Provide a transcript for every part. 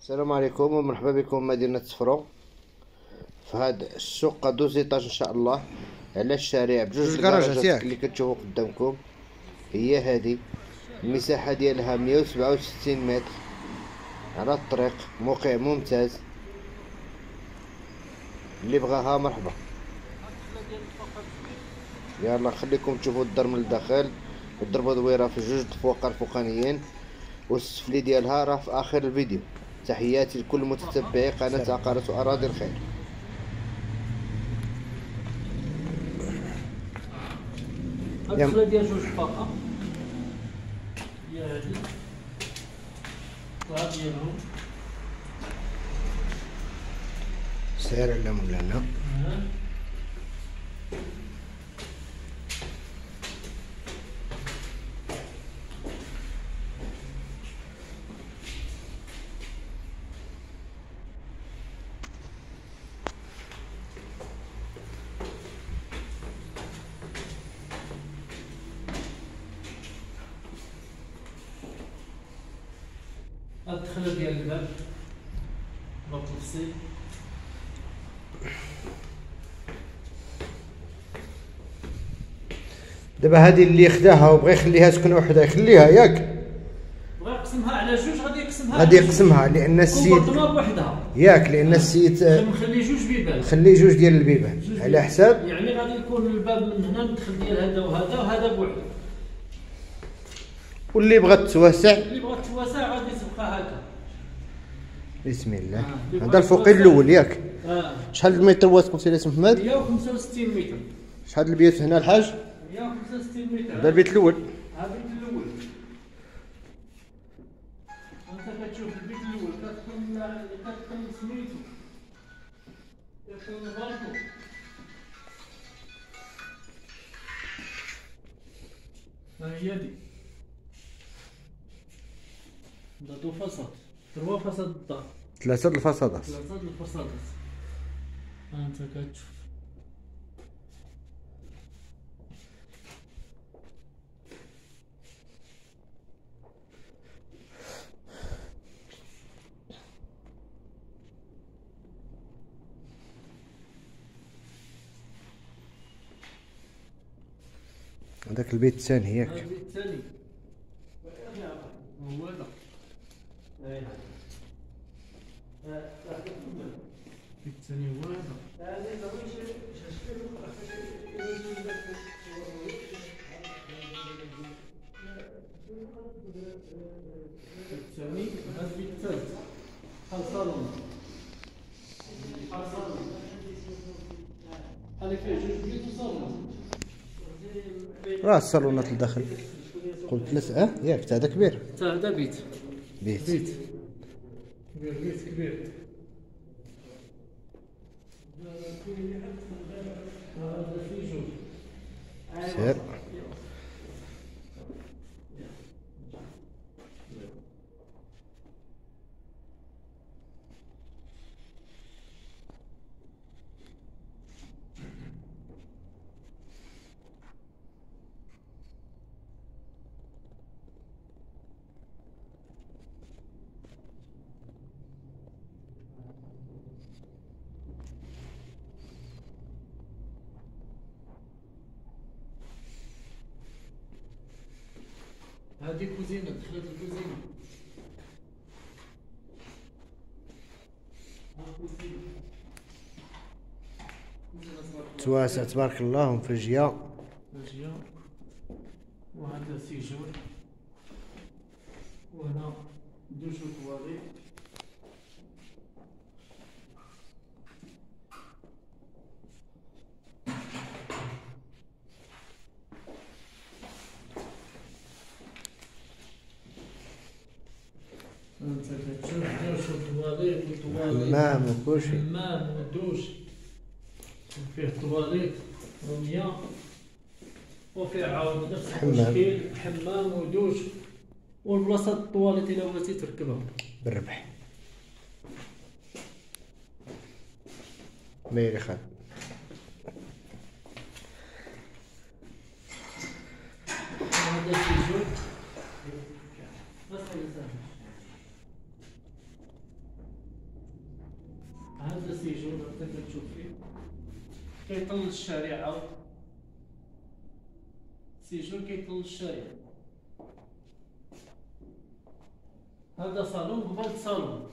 السلام عليكم ومرحبا بكم مدينة صفرو. في هذا الشقة دوز ايطاج إن شاء الله على الشارع بجوج جوج كراجات الكراجات. اللي كتشوفوا قدامكم. هي هذه المساحة ديالها مية وسبعة وستين متر. على الطريق موقع ممتاز. اللي بغاها مرحبا. يلا خليكم تشوفوا الدار من الداخل. وضربوا دويرة في جوج الفوق الفوقانيين. والسفلي ديالها راه في آخر الفيديو. تحياتي لكل متتبعي قناة عقارة اراضي الخير. الدخله ديال جوج فقط هي ديالهم سير على مولانا ها. هاد الدخله ديال الباب باب تفصيل دابا هذه اللي خداها وبغى يخليها سكن وحده يخليها ياك. بغا يقسمها على جوج غادي يقسمها غادي. يقسمها لأن السيد بوحدها ياك لأن السيد آه، نخلي جوج بيبان. خلي جوج ديال البيبان على. حساب. يعني غادي يكون الباب من هنا ندخل ديال هذا وهذا وهذا بوحده واللي بغى تتوسع. اللي بغات تواسع غادي تبقى هكا. بسم الله. آه، هذا بغى يتوسع. الأول ياك. آه. شحال المتر لي اسم محمد؟ 165 متر. شحال البيوت هنا الحاج؟ 165 متر هذا البيت الأول. هذا البيت الأول. أنت كتشوف البيت الأول كتكون كتكون سميتو. كتكون بالكو ها هي دي. ده دو فصاد تروا فصاد الدار ثلاثة د الفصادات ثلاثة الفصادات أنت كتشوف. هذاك البيت الثاني ياك البيت الثاني. هو هذا البيت الثاني هو البيت الثاني. هذا البيت الثالث. بحال صالون بحال صالون هذا فيه جوج بيوت وصالون راه الصالونات الداخل. قلت ثلاثة آه ياك هذا كبير. حتى هذا بيت. بيت. بيت. كبير بيت كبير سير. هذه كوزينة دخلت صغيرة. تواسع تبارك الله ومفرجيه انت كتشوف دوش وطواليت وطواليت حمام. وكلشي حمام ودوش وفيه طواليت ومياه وفيه عاود نفس. المشكل حمام ودوش والبلاصة الطواليت إلا بغيتي تركبها بالربح. ميري خان. هذا السيجور بس هذا سهل هذا انت كتشوف فيه كيطل الشارع عاود سيجون كيطل الشارع هذا صالون قبل صالون.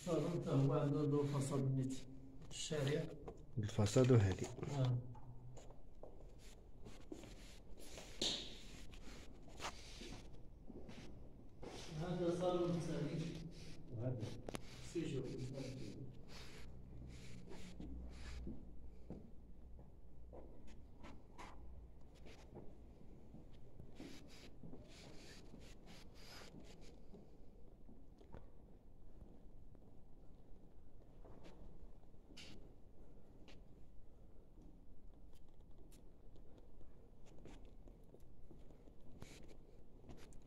الصالون حتى هو عنده نيت الشارع الفساد هادي آه. هذا صالون ثاني وهذا سيجون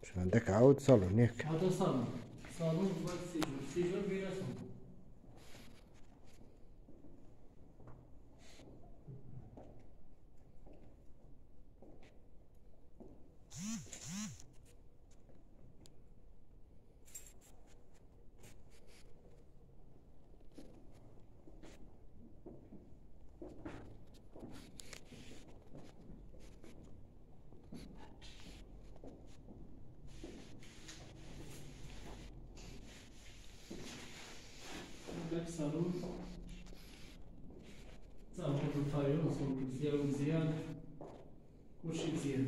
شو عندك عاود صالون ياك. هذا صالون. صالون قبل سيجون سيجون بيناتهم عندك صالون صالون بالفايونس ديالو مزيان كلشي مزيان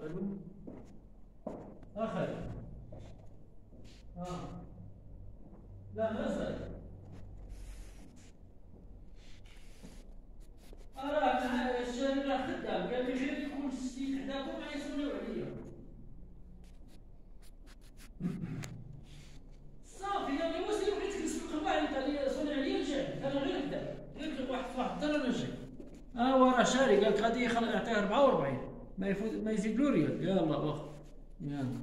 الله آخر آه أرى الشارع خدام قال لي غير يكون ستين حداكم ما عليا. آه وراه شاري قال لك غادي يعطيه 44 ما يفوت ما يزيد له ريال يلا واخا يلا.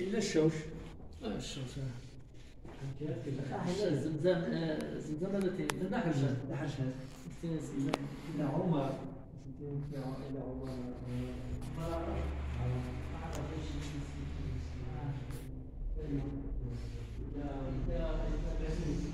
إلا الشوش. آه الشوش. زمزم زمزم هذا تاعي لا حرج لا حرج لا عمر. لا عمر. Yeah, the, the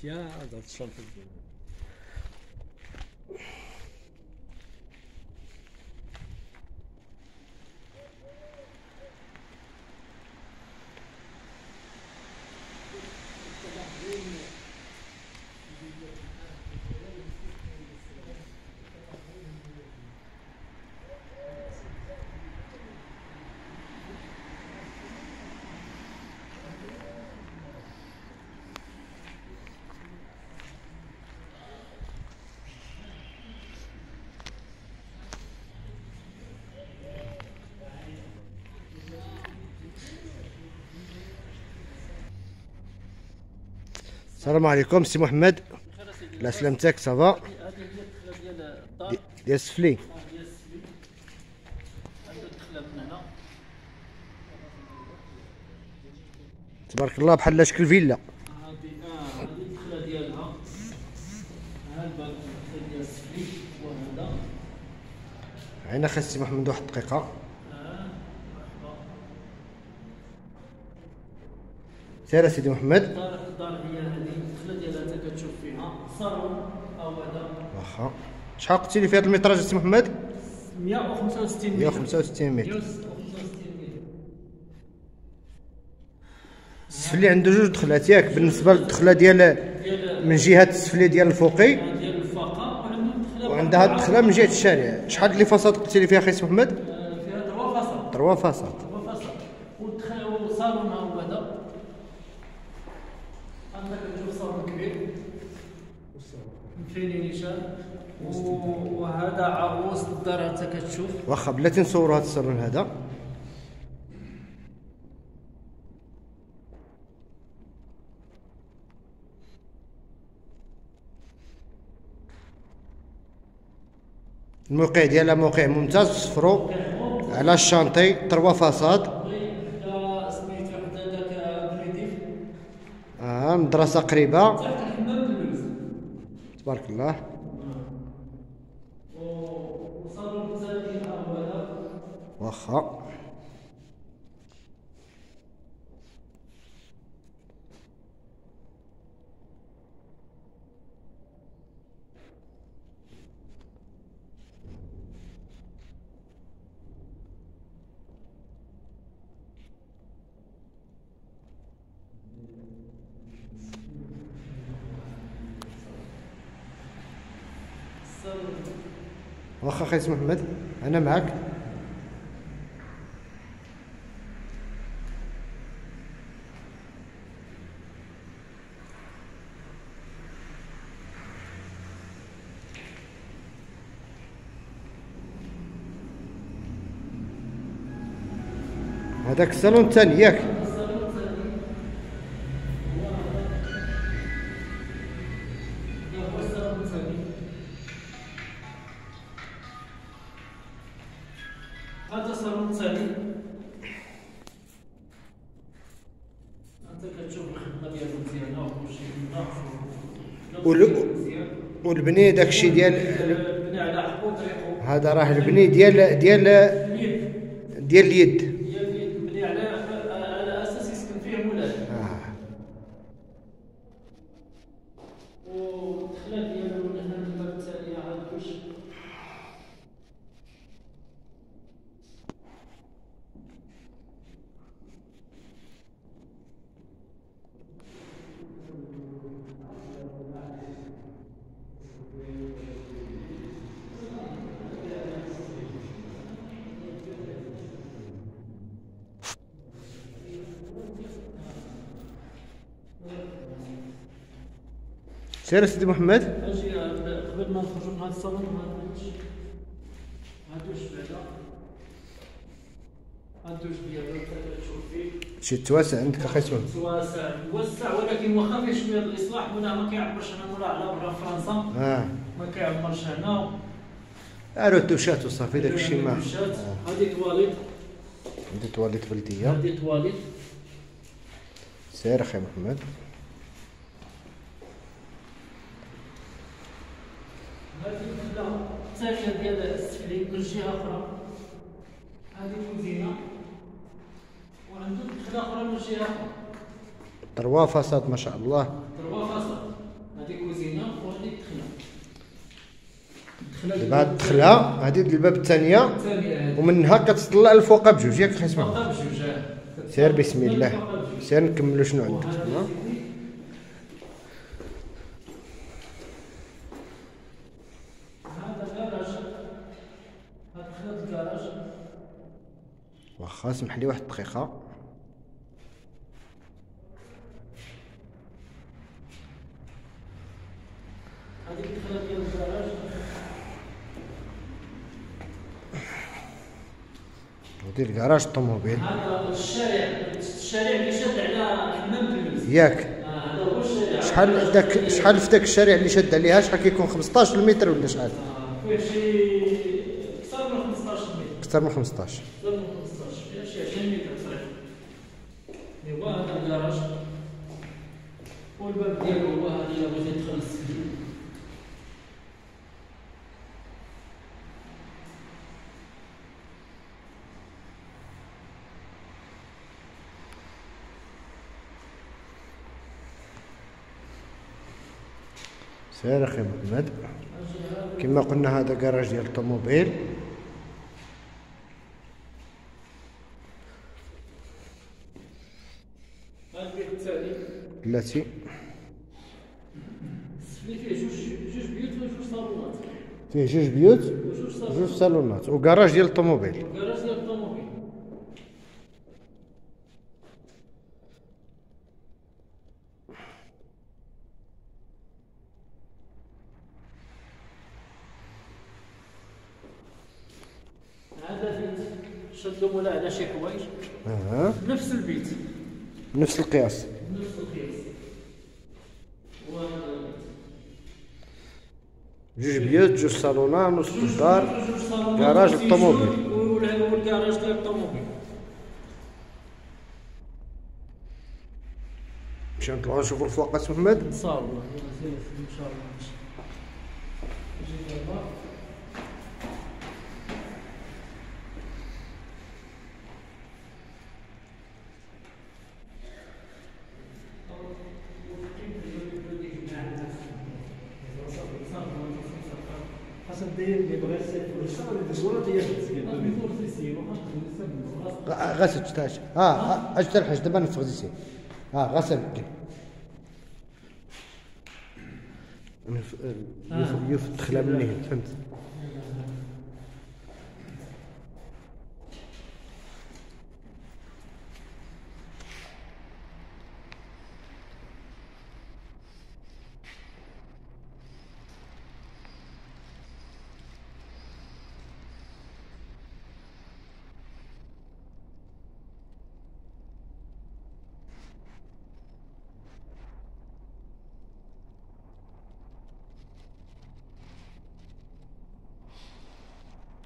Ja, dat snap ik. السلام عليكم سي محمد. لا سلامتك صافا ديال السفلي تبارك الله بحال شكل فيلا. عينا خاص سي محمد واحد الدقيقة. سير سيدي محمد الدار الدار هي هذه الدخلة ديالها انت كتشوف فيها صالون أو هذا واخا شحال قلتي لي في هذا ال métrage سي محمد؟ 165 متر. 165 متر. 165 متر. السفلي عنده جوج دخلات ياك. بالنسبة للدخلة ديال من جهة السفلي ديال الفوقي. ديال وعندها الدخلة من جهة الشارع. شحال لي façades قلتي لي فيها أخي سي محمد؟ آه، فيها trois façades تروا فاصات تروا فصل والدخل وصالون ها هو هذا عندك كتشوف صالون كبير. فيني نيشان وهذا عروس الدار انت كتشوف واخا بلاتي نصوروا هذا الصالون هذا. الموقع ديالها موقع ممتاز صفرو. على الشانطي تروا فاصاد. آه مدرسة قريبة. تبارك الله. واخا الصالون واخا أخي اسم محمد أنا معك. هذاك الصالون الثاني ياك. الصالون والبني داكشي ديال البني على هذا راه البني ديال ديال ديال اليد. سير سيدي محمد؟ أجي قبل ما نخرجوا من هذا الصالون هادوش بعدا هادوش ديالو تشوف فيه شي تواسع عندك أخي اسمه واسع وسع ولكن واخا فيه شوية الاصلاح هنا ما كيعبرش هنا مولا على برا فرنسا آه. ما كيعمرش هنا أرو الدوشات وصافي داكشي ما. الدوشات. آه. هادي تواليت عندي تواليت بلدية. هادي تواليت. سير أخي محمد هادي الدخله الثانية ديال السفلي من جهه أخرى هادي كوزينه وعنده دخله أخرى من جهه أخرى تروا فساد ما شاء الله تروا فاصل هادي كوزينه وهادي الدخله الدخله بعد الدخله هذه الباب الثانية ومنها كتطلع الفوق بجوج ياك بجوج سير بسم الله. سير نكملوا شنو عندك وهذا تما سيدي. هذا الكراج هذا خلط الكراج واخا اسمح لي واحد الدقيقة. هذيك الخلط ديال الكراج ودير كراج الطوموبيل هذا الشارع. الشارع اللي شد على حمام تلميذ ياك. آه، هذا هو الشارع. شحال داك شحال في داك الشارع اللي شاد عليها؟ شحال كيكون؟ 15 متر ولا شحال؟ آه، فيه شي أكثر من 15 متر. أكثر من 15 أكثر من 15 شي 20 متر تقريبا ايوا هذا الكراج والباب ديالو هو هذا اللي بغيتي تدخل السجن سير أخي محمد كما قلنا هذا كراج ديال الطوموبيل هذا البيت الثاني السفلي فيه جوج بيوت وجوج صالونات فيه جوج صالونات وكراج ديال الطوموبيل كراج ديال الطوموبيل هذا شدوا مولا على شي حوايج نفس البيت نفس القياس نفس القياس وهذا البيت جوج بيوت جوج صالونات نص صالونات كراج. وال- والكراج ديال الطوموبيل مشان نطلعوا نشوفوا الفوق اسم محمد ان شاء الله ان شاء الله غسل تحتاج آه أجي ترحش دابا نفخ زيسي آه غسل كي يف- يف- يف الدخله مني فهمت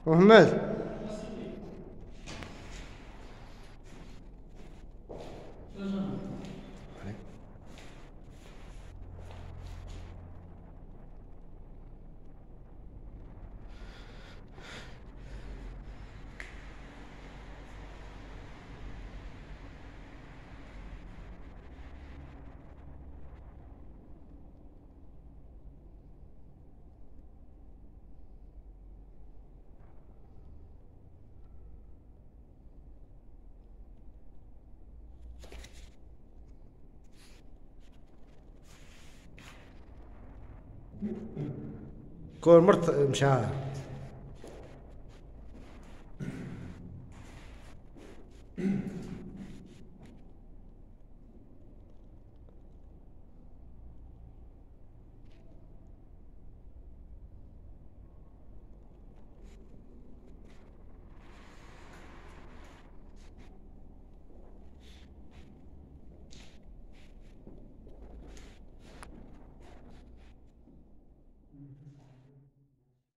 محمد كون مرت مشاعر